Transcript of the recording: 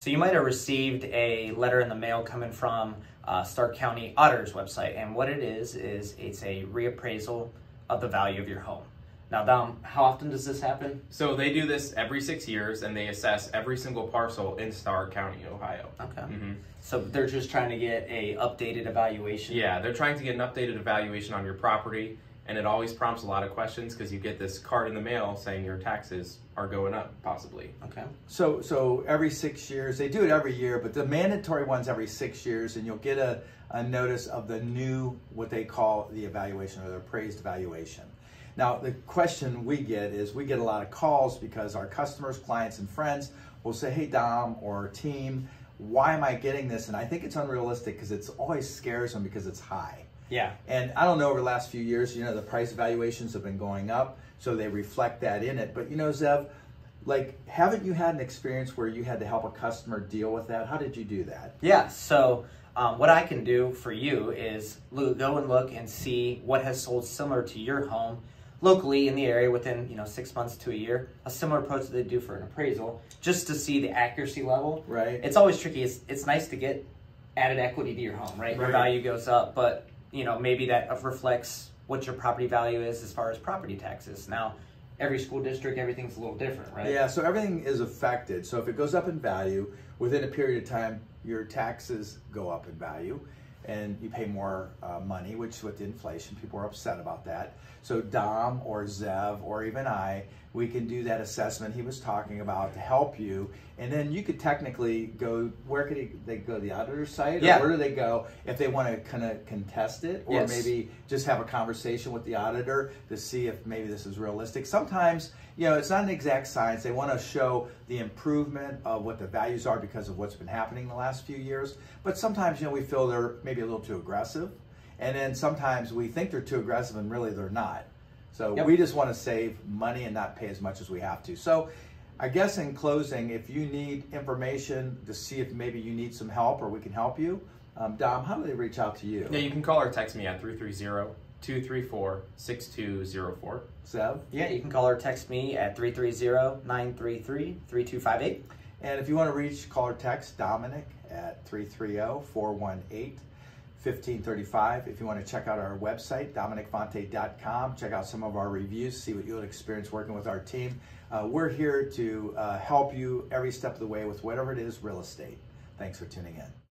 So you might have received a letter in the mail coming from uh, Stark County Auditor's website, and what it is is it's a reappraisal of the value of your home. Now, Dom, how often does this happen? So they do this every six years, and they assess every single parcel in Stark County, Ohio. Okay. hmm So they're just trying to get a updated evaluation. Yeah, they're trying to get an updated evaluation on your property, and it always prompts a lot of questions because you get this card in the mail saying your taxes are going up, possibly. Okay. So, so every six years, they do it every year, but the mandatory one's every six years, and you'll get a, a notice of the new, what they call the evaluation or the appraised valuation. Now, the question we get is we get a lot of calls because our customers, clients, and friends will say, hey, Dom or team, why am I getting this? And I think it's unrealistic because it's always scares them because it's high. Yeah. And I don't know over the last few years, you know, the price valuations have been going up, so they reflect that in it. But you know, Zev, like, haven't you had an experience where you had to help a customer deal with that? How did you do that? Yeah. So um, what I can do for you is go and look and see what has sold similar to your home locally in the area within you know six months to a year. A similar approach that they do for an appraisal, just to see the accuracy level. Right. It's always tricky. It's it's nice to get added equity to your home, right? Your value goes up, but you know maybe that reflects what your property value is as far as property taxes. Now, every school district, everything's a little different, right? Yeah, so everything is affected. So if it goes up in value, within a period of time, your taxes go up in value and you pay more uh, money, which with the inflation, people are upset about that. So Dom or Zev or even I, we can do that assessment he was talking about to help you. And then you could technically go, where could he, they go to the auditor's site? Or Yeah. where do they go if they want to kind of contest it? Or Yes. maybe just have a conversation with the auditor to see if maybe this is realistic. Sometimes, you know, it's not an exact science. They want to show the improvement of what the values are because of what's been happening the last few years. But sometimes, you know, we feel they're maybe a little too aggressive. And then sometimes we think they're too aggressive and really they're not. So Yep. we just want to save money and not pay as much as we have to. So I guess in closing, if you need information to see if maybe you need some help or we can help you, um, Dom, how do they reach out to you? Yeah, you can call or text me at 330 234 6204. Zev? Yeah, you can call or text me at 330-933-3258. And if you want to reach, call or text Dominic at 330-418-1535. If you want to check out our website, dominicfonte.com, check out some of our reviews, see what you'll experience working with our team. Uh, we're here to uh, help you every step of the way with whatever it is real estate. Thanks for tuning in.